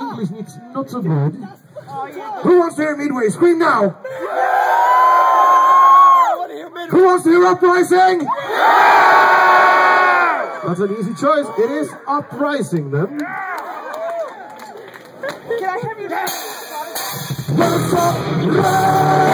English is not so good. Who wants to hear Midway? Scream now! Who wants to hear Uprising? That's an easy choice. It is Uprising then. Can I have your remember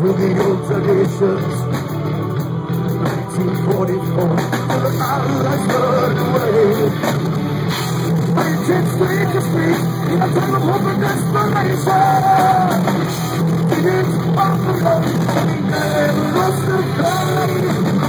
with the old traditions. 1944, the Allies burned away. Painted street to street in a time of hope and desperation. The road, and never lost the faith.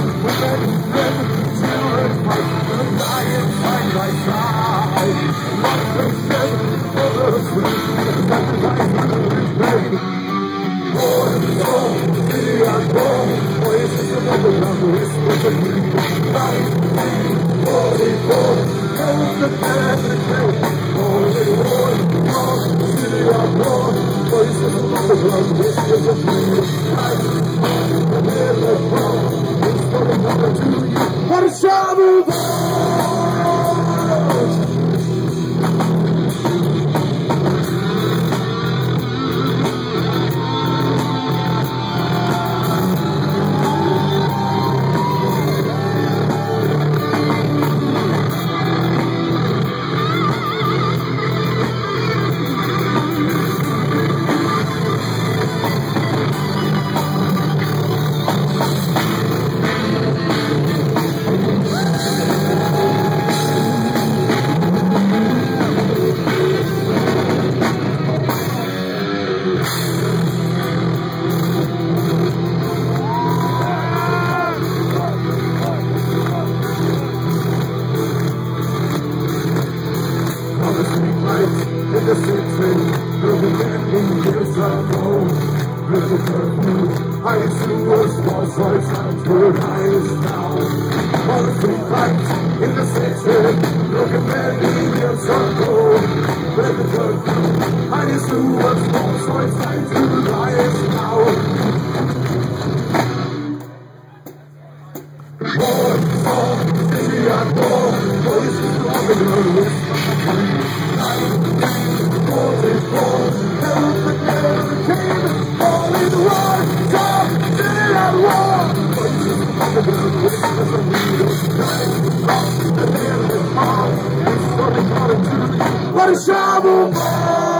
In the city, me, years ago. With the curfew, I see was was our time to rise now. On the street in the city, looking at ago. With the curfew, I see was was our time to rise now. War, war, city and war, voices of the What